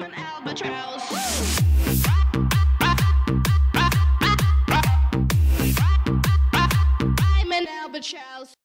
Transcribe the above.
I'm an albatross.